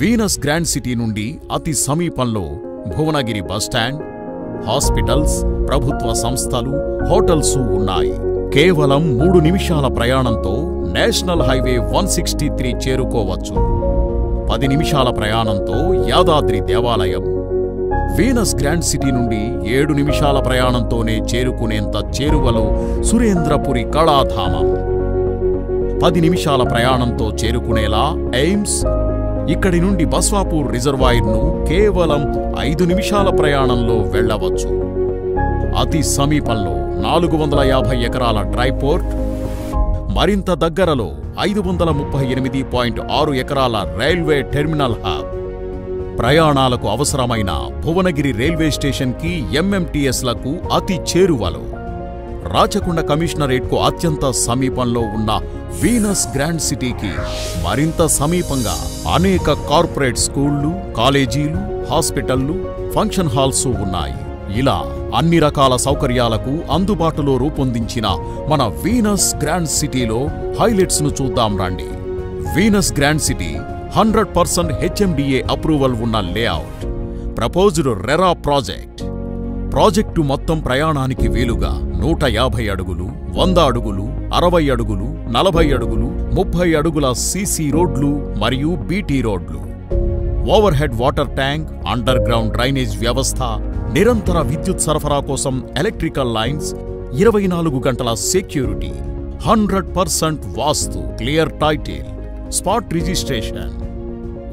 Venus grand city నుండి అతి సమీపంలో భువనగిరి బస్టాండ్ హాస్పిటల్స్ ప్రభుత్వ సంస్థలు హోటల్స్ ఉన్నాయి. కేవలం మూడు నిమిషాల ప్రయాణంతో national highway one sixty three చేరుకోవచ్చు. పది నిమిషాల ప్రయాణంతో యాదాద్రి దేవాలయం. వీనస్ గ్రాండ్ సిటీ నుండి ఏడు నిమిషాల ప్రయాణంతోనే చేరుకునేంత చేరువలో సురేంద్రపురి కళాధామం. పది నిమిషాల ప్రయాణంతో చేరుకునేలా ఎయిమ్స్ ఇక్కడి నుండి బస్వాపూర్ రిజర్వాయర్ను కేవలం ఐదు నిమిషాల ప్రయాణంలో వెళ్ళవచ్చు. అతి సమీపంలో నాలుగు వందల యాభై ఎకరాల డ్రైపోర్ట్ మరింత దగ్గరలో ఐదు వందల ముప్పై ఎనిమిది పాయింట్ ఆరు ఎకరాల రైల్వే టెర్మినల్ హబ్. ప్రయాణాలకు అవసరమైన భువనగిరి రైల్వే స్టేషన్కి ఎంఎంటీఎస్లకు అతి చేరువలో. రాచకొండ కమిషనరేట్కు అత్యంత సమీపంలో ఉన్న వీనస్ గ్రాండ్ సిటీకి మరింత సమీపంగా అనేక కార్పొరేట్ స్కూళ్ళు కాలేజీలు హాస్పిటళ్ళు ఫంక్షన్ హాల్స్ ఉన్నాయి. ఇలా అన్ని రకాల సౌకర్యాలకు అందుబాటులో రూపొందించిన మన వీనస్ గ్రాండ్ సిటీలో హైలైట్స్ను చూద్దాం రండి. Venus grand city hundred percent HMDA approval ఉన్న layout. Proposed RERA project. Project మొత్తం ప్రయాణానికి వీలుగా నూట యాభై అడుగులు వంద అడుగులు అరవై అడుగులు నలభై అడుగులు ముప్పై అడుగుల సీసీ రోడ్లు మరియు బీటీ రోడ్లు. Over head water tank under ground drainage వ్యవస్థ నిరంతర విద్యుత్ సరఫరా కోసం ఎలక్ట్రికల్ లైన్స్ ఇరవై నాలుగు గంటల security hundred percent vastu clear title spot registration.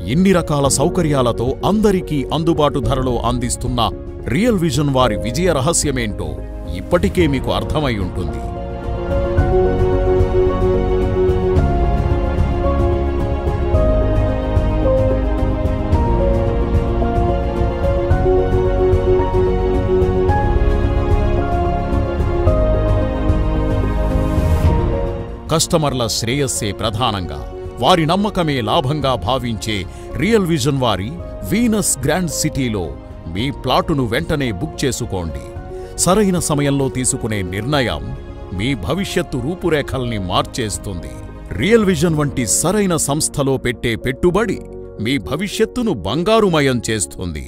ఇన్ని రకాల సౌకర్యాలతో అందరికీ అందుబాటు ధరలో అందిస్తున్న రియల్ విజన్ వారి విజయ రహస్యమేంటో ఇప్పటికే మీకు అర్థమై ఉంటుంది. కస్టమర్ల శ్రేయస్సే ప్రధానంగా వారి నమ్మకమే లాభంగా భావించే రియల్ విజన్ వారి వీనస్ గ్రాండ్ సిటీలో మీ ప్లాటును వెంటనే బుక్ చేసుకోండి. సరైన సమయంలో తీసుకునే నిర్ణయం మీ భవిష్యత్తు రూపురేఖల్ని మార్చేస్తుంది. రియల్ విజన్ వంటి సరైన సంస్థలో పెట్టే పెట్టుబడి మీ భవిష్యత్తును బంగారుమయం చేస్తుంది.